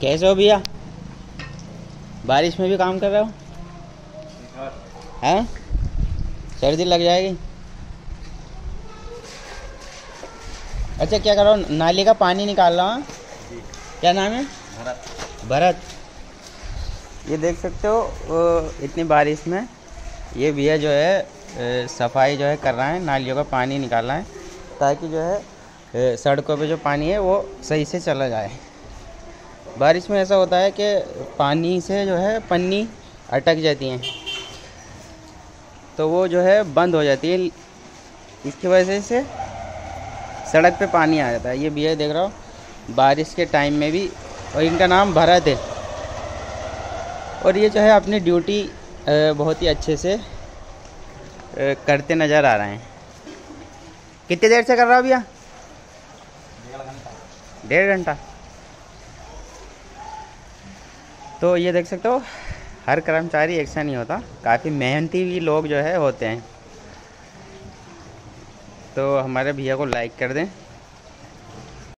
कैसे हो भैया? बारिश में भी काम कर रहे हो? हैं? सर्दी लग जाएगी। अच्छा क्या कर रहा हूँ नाली का पानी निकाल रहा हूँ। क्या नाम है? भरत। भरत। ये देख सकते हो इतनी बारिश में ये भैया जो है सफ़ाई जो है कर रहा है नालियों का पानी निकाल रहा है ताकि जो है सड़कों पे जो पानी है वो सही से चला जाए। बारिश में ऐसा होता है कि पानी से जो है पन्नी अटक जाती हैं। तो वो जो है बंद हो जाती है। इसकी वजह से सड़क पे पानी आ जाता है। ये भैया देख रहा हो, बारिश के टाइम में भी, और इनका नाम भरत है। और ये जो है अपनी ड्यूटी बहुत ही अच्छे से करते नज़र आ रहे हैं। कितनी देर से कर रहा हो भैया? डेढ़ घंटा। तो ये देख सकते हो, हर कर्मचारी एक सा नहीं होता, काफ़ी मेहनती भी लोग जो है होते हैं। तो हमारे भैया को लाइक कर दें।